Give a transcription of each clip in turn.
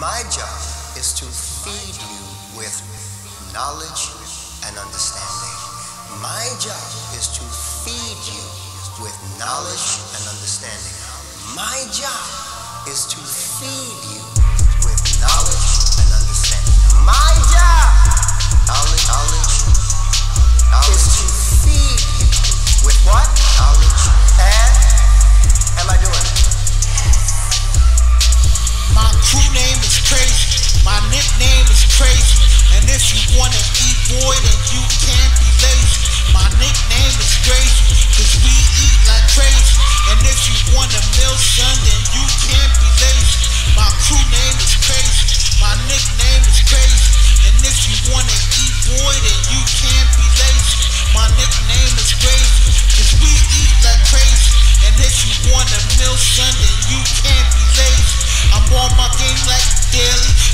My job is to feed you with knowledge and understanding. My job is to feed you with knowledge and understanding. My job is to feed you if you wanna eat boy, then you can't be lazy. My nickname is. Cause we eat like crazy. And if you then you can't be lazy. My crew name is crazy. My nickname is Gravy. And if you wanna eat boy, then you can't be lazy. My nickname is we eat like crazy. And if you then you can't be lazy. I'm on my game like daily.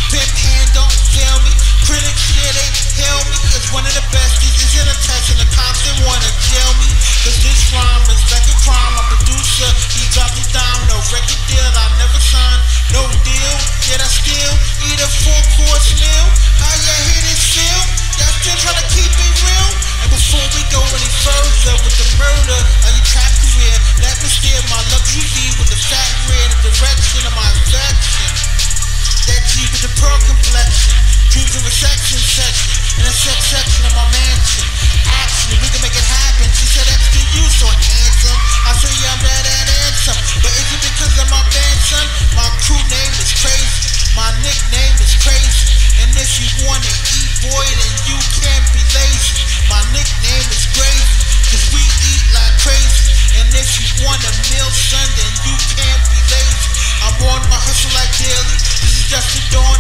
Pearl complexion. Dreams of a section section. In a sex section of my mansion. Action, we can make it happen. She said that's to you, so handsome. I say yeah, I'm that and handsome. But is it because of my band? My crew name is crazy. My nickname is Gravy. And if you wanna eat, boy, then you can't be lazy. My nickname is Gravy. Cause we eat like crazy. And if you wanna meal, son, then you can't be lazy. I'm on my hustle like daily. This is just a dawn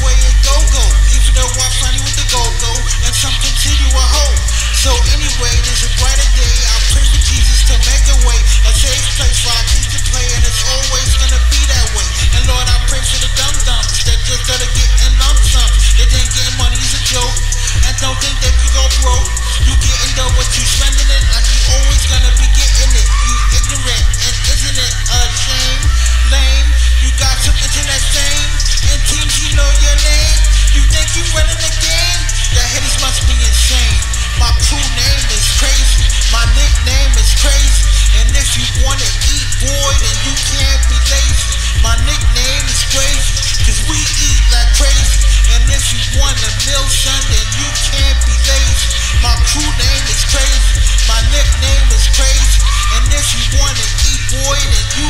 way it go go. Even though I find you with the go go, and some continue a hoe. So anyway, there's a insane. My crew name is crazy. My nickname is Gravy. And if you wanna eat, boy, then you can't be lazy. My nickname is Gravy. Cause we eat like crazy. And if you wanna mill, son, then you can't be lazy. My crew name is crazy. My nickname is Gravy. And if you wanna eat, boy, then you